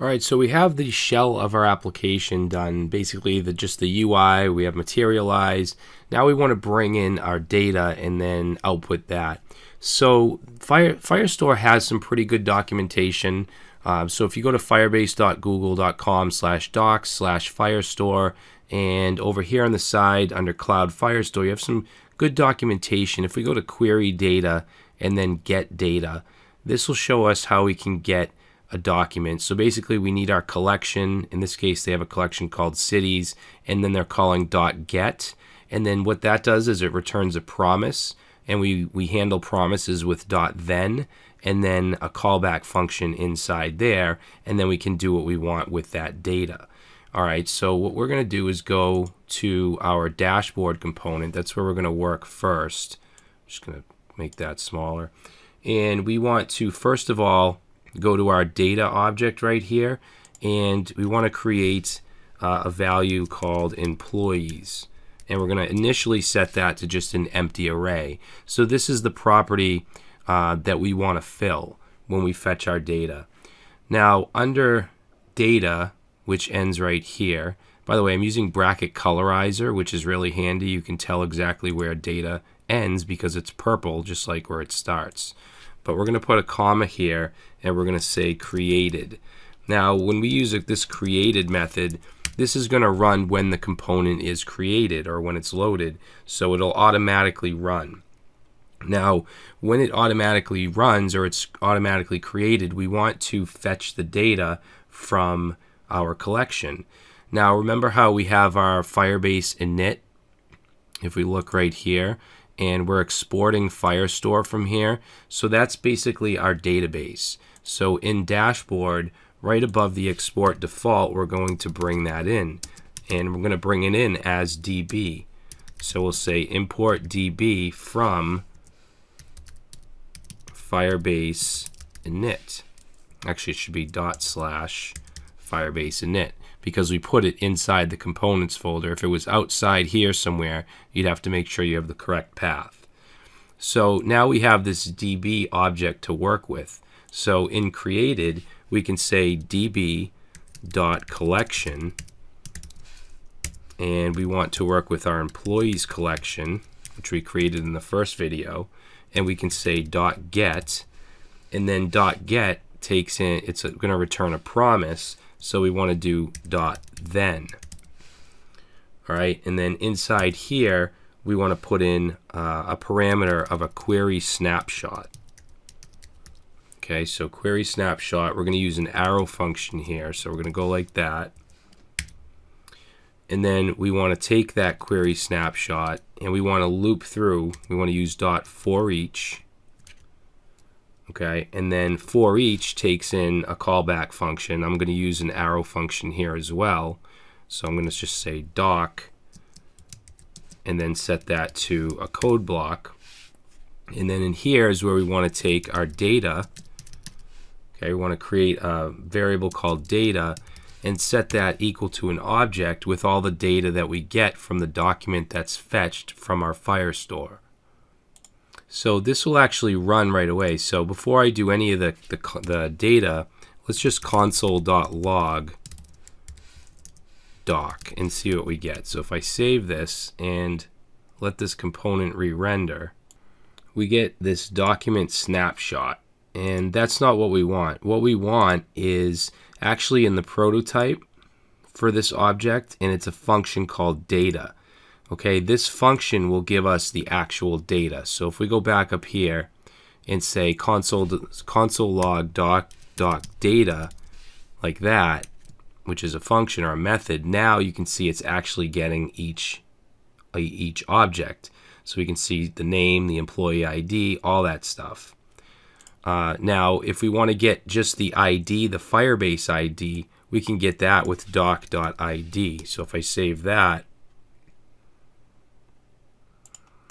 All right, so we have the shell of our application done, basically the just the UI, we have materialized. Now we want to bring in our data and then output that. So Fire, Firestore has some pretty good documentation. Uh, so if you go to firebase.google.com slash docs slash Firestore, and over here on the side under Cloud Firestore, you have some good documentation. If we go to query data and then get data, this will show us how we can get a document. So basically we need our collection. In this case, they have a collection called cities, and then they're calling dot .get. And then what that does is it returns a promise, and we, we handle promises with dot .then, and then a callback function inside there, and then we can do what we want with that data. All right, so what we're going to do is go to our dashboard component. That's where we're going to work first. I'm just going to make that smaller. And we want to, first of all, go to our data object right here and we want to create uh, a value called employees. And we're going to initially set that to just an empty array. So this is the property uh, that we want to fill when we fetch our data. Now under data which ends right here by the way I'm using bracket colorizer which is really handy. You can tell exactly where data ends because it's purple just like where it starts but we're going to put a comma here and we're going to say created. Now, when we use this created method, this is going to run when the component is created or when it's loaded, so it'll automatically run. Now, when it automatically runs or it's automatically created, we want to fetch the data from our collection. Now, remember how we have our Firebase init? If we look right here, and we're exporting Firestore from here. So that's basically our database. So in dashboard, right above the export default, we're going to bring that in. And we're going to bring it in as DB. So we'll say import DB from Firebase init. Actually, it should be dot slash Firebase init because we put it inside the components folder. If it was outside here somewhere, you'd have to make sure you have the correct path. So now we have this DB object to work with. So in created, we can say db dot collection and we want to work with our employees collection which we created in the first video and we can say dot get and then dot get takes in it's going to return a promise so we want to do dot then. All right, and then inside here, we want to put in uh, a parameter of a query snapshot. Okay, so query snapshot, we're going to use an arrow function here. So we're going to go like that. And then we want to take that query snapshot and we want to loop through. We want to use dot for each okay? And then for each takes in a callback function. I'm going to use an arrow function here as well. So I'm going to just say doc and then set that to a code block. And then in here is where we want to take our data okay? We want to create a variable called data and set that equal to an object with all the data that we get from the document that's fetched from our Firestore so this will actually run right away. So before I do any of the, the, the data, let's just console.log doc and see what we get. So if I save this and let this component re-render, we get this document snapshot. And that's not what we want. What we want is actually in the prototype for this object, and it's a function called data. Okay, this function will give us the actual data. So if we go back up here and say console console log doc doc data like that, which is a function or a method, now you can see it's actually getting each each object. So we can see the name, the employee ID, all that stuff. Uh, now, if we want to get just the ID, the Firebase ID, we can get that with doc.id. So if I save that,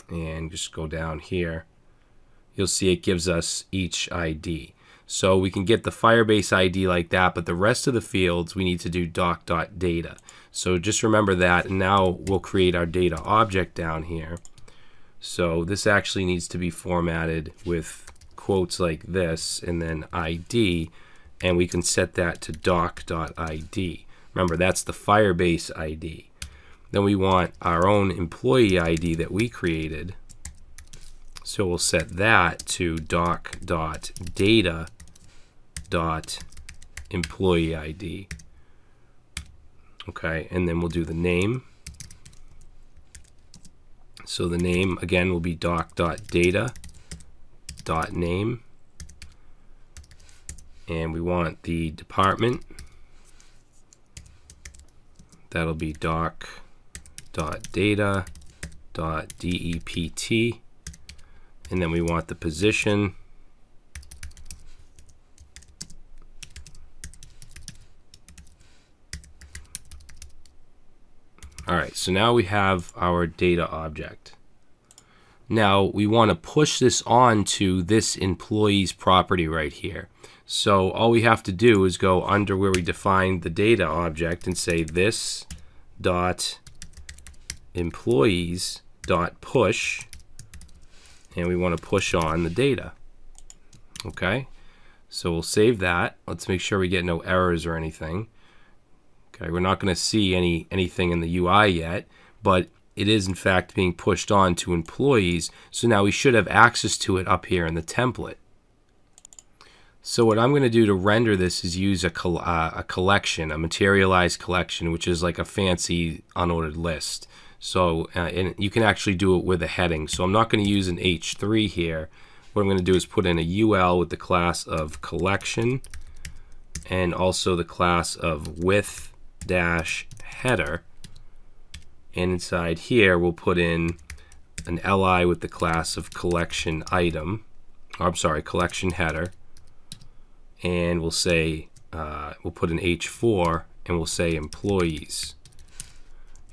and just go down here, you'll see it gives us each ID. So we can get the Firebase ID like that, but the rest of the fields we need to do doc.data. So just remember that, and now we'll create our data object down here. So this actually needs to be formatted with quotes like this, and then ID, and we can set that to doc.id. Remember, that's the Firebase ID. Then we want our own employee ID that we created. So we'll set that to doc.data.employee ID. Okay, and then we'll do the name. So the name again will be doc.data.name. And we want the department. That'll be doc.data.dept. And then we want the position. All right, so now we have our data object. Now we want to push this on to this employee's property right here. So all we have to do is go under where we define the data object and say this dot employees dot push and we want to push on the data. Okay, so we'll save that. Let's make sure we get no errors or anything. Okay, we're not going to see any anything in the UI yet, but it is in fact being pushed on to employees. So now we should have access to it up here in the template. So what I'm going to do to render this is use a, col uh, a collection, a Materialize collection, which is like a fancy unordered list. So uh, and you can actually do it with a heading. So I'm not going to use an H3 here. What I'm going to do is put in a UL with the class of collection and also the class of with dash header. And inside here, we'll put in an li with the class of collection item. I'm sorry, collection header. And we'll say, uh, we'll put an h4 and we'll say employees.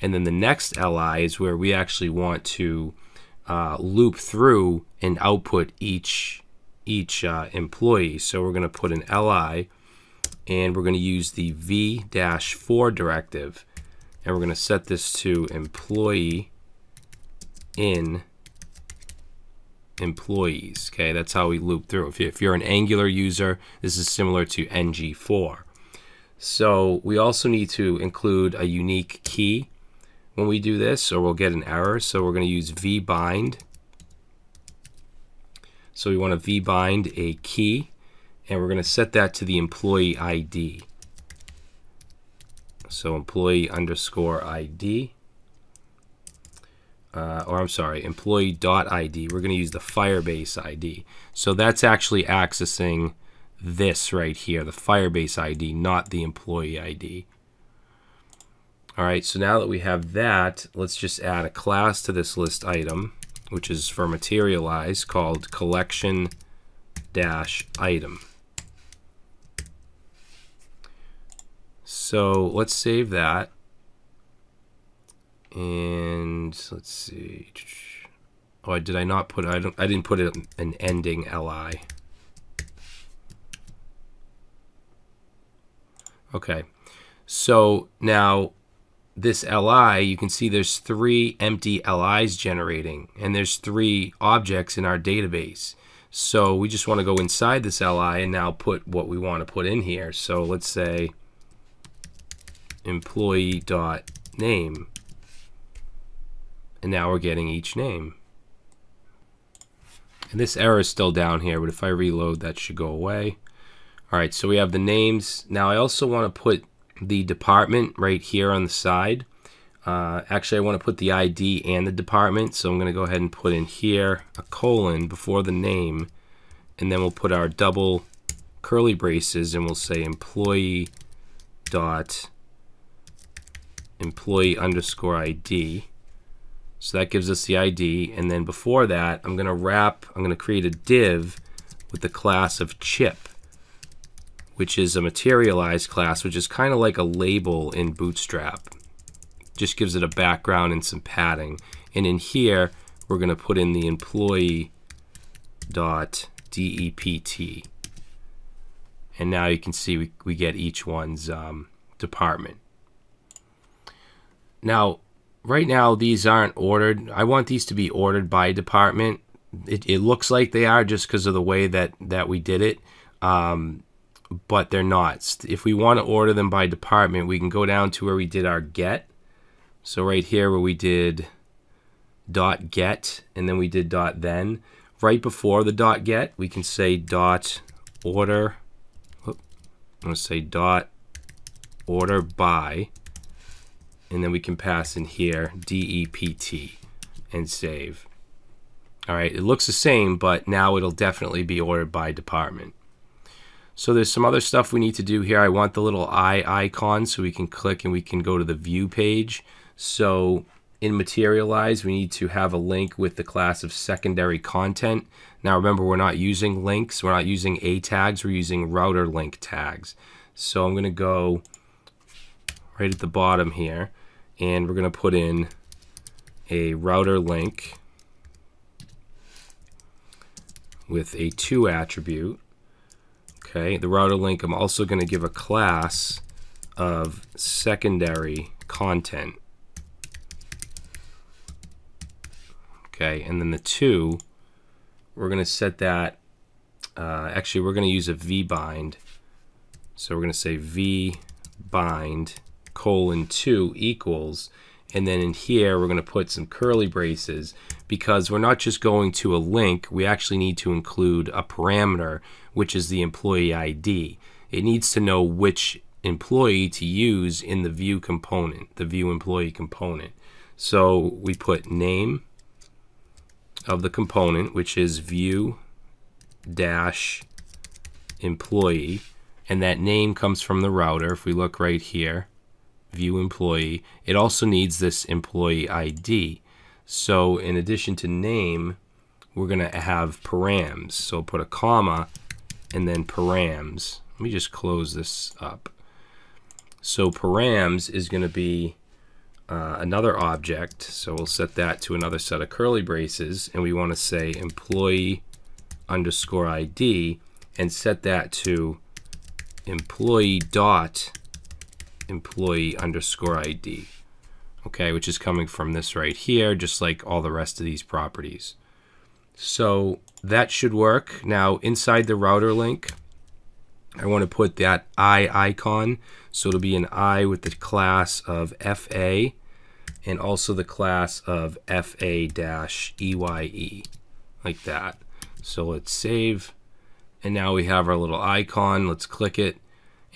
And then the next li is where we actually want to uh, loop through and output each each uh, employee. So we're going to put an li and we're going to use the v-for directive. And we're going to set this to employee in employees okay? That's how we loop through. If you're an angular user this is similar to ngFor so we also need to include a unique key when we do this or we'll get an error so we're going to use vbind so we want to vbind a key and we're going to set that to the employee ID. So employee underscore ID, uh, or I'm sorry, employee dot ID. We're going to use the Firebase ID. So that's actually accessing this right here, the Firebase ID, not the employee ID. All right, so now that we have that, let's just add a class to this list item, which is for materialize called collection dash item. So let's save that. And let's see. Oh, did I not put? I don't. I didn't put an ending li. Okay. So now this li, you can see there's three empty li's generating, and there's three objects in our database. So we just want to go inside this li and now put what we want to put in here. So let's say employee dot name and now we're getting each name and this error is still down here but if I reload that should go away alright so we have the names now I also want to put the department right here on the side uh, actually I want to put the ID and the department so I'm going to go ahead and put in here a colon before the name and then we'll put our double curly braces and we'll say employee dot employee underscore ID. So that gives us the ID. And then before that, I'm going to wrap, I'm going to create a div with the class of chip, which is a Materialize class, which is kind of like a label in Bootstrap. Just gives it a background and some padding. And in here, we're going to put in the employee dot dept. And now you can see we, we get each one's um, department. Now, right now, these aren't ordered. I want these to be ordered by department. It, it looks like they are just because of the way that, that we did it. Um, but they're not. If we want to order them by department, we can go down to where we did our get. So right here where we did dot get and then we did dot then. Right before the dot get, we can say dot order. I'm going to say dot order by and then we can pass in here DEPT and save. All right, it looks the same, but now it'll definitely be ordered by department. So there's some other stuff we need to do here. I want the little eye icon so we can click and we can go to the view page. So in Materialize, we need to have a link with the class of secondary content. Now remember, we're not using links. We're not using A tags. We're using router link tags. So I'm going to go right at the bottom here and we're going to put in a router link with a to attribute. Okay, the router link, I'm also going to give a class of secondary content. Okay, and then the to, we're going to set that, uh, actually we're going to use a vbind. So we're going to say vbind colon 2 equals, and then in here we're going to put some curly braces because we're not just going to a link, we actually need to include a parameter, which is the employee ID. It needs to know which employee to use in the view component, the view employee component. So we put name of the component, which is view dash employee, and that name comes from the router. If we look right here, view employee. It also needs this employee ID. So in addition to name, we're going to have params. So put a comma and then params. Let me just close this up. So params is going to be uh, another object. So we'll set that to another set of curly braces. And we want to say employee underscore ID and set that to employee dot employee underscore ID, okay, which is coming from this right here, just like all the rest of these properties. So that should work. Now inside the router link, I want to put that eye icon. So it'll be an I with the class of FA and also the class of FA-EYE, like that. So let's save. And now we have our little icon. Let's click it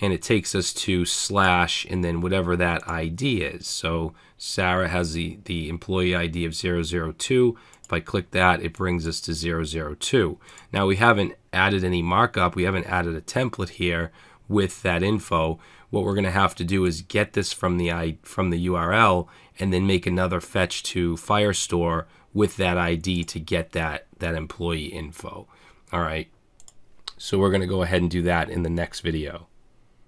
and it takes us to slash and then whatever that ID is. So Sarah has the, the employee ID of 002. If I click that, it brings us to 002. Now we haven't added any markup. We haven't added a template here with that info. What we're going to have to do is get this from the from the URL and then make another fetch to Firestore with that ID to get that that employee info. All right. So we're going to go ahead and do that in the next video.